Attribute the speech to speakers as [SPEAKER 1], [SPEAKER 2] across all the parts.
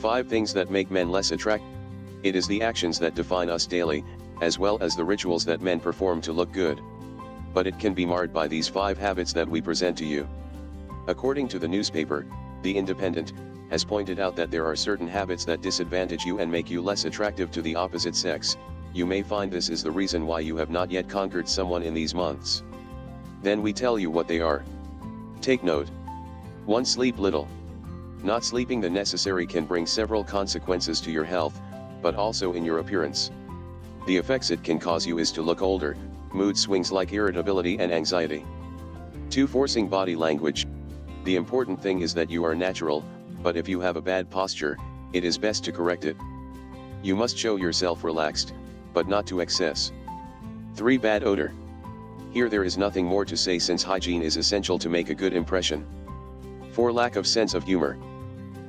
[SPEAKER 1] 5 Things that make men less attractive. It is the actions that define us daily, as well as the rituals that men perform to look good. But it can be marred by these 5 habits that we present to you. According to the newspaper, The Independent, has pointed out that there are certain habits that disadvantage you and make you less attractive to the opposite sex, you may find this is the reason why you have not yet conquered someone in these months. Then we tell you what they are. Take note. 1. Sleep little. Not sleeping the necessary can bring several consequences to your health, but also in your appearance. The effects it can cause you is to look older, mood swings like irritability and anxiety. 2. Forcing body language. The important thing is that you are natural, but if you have a bad posture, it is best to correct it. You must show yourself relaxed, but not to excess. 3. Bad odor. Here there is nothing more to say since hygiene is essential to make a good impression. 4. Lack of sense of humor.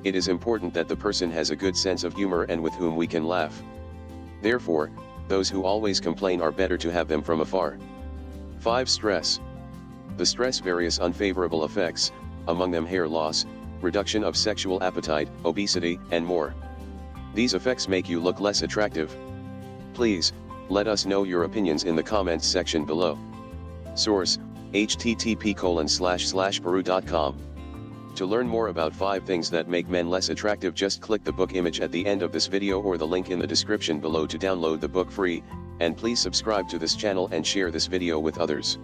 [SPEAKER 1] It is important that the person has a good sense of humor and with whom we can laugh. Therefore, those who always complain are better to have them from afar. 5. Stress. The stress various unfavorable effects, among them hair loss, reduction of sexual appetite, obesity, and more. These effects make you look less attractive. Please, let us know your opinions in the comments section below. Source, http colon slash slash. To learn more about 5 things that make men less attractive just click the book image at the end of this video or the link in the description below to download the book free, and please subscribe to this channel and share this video with others.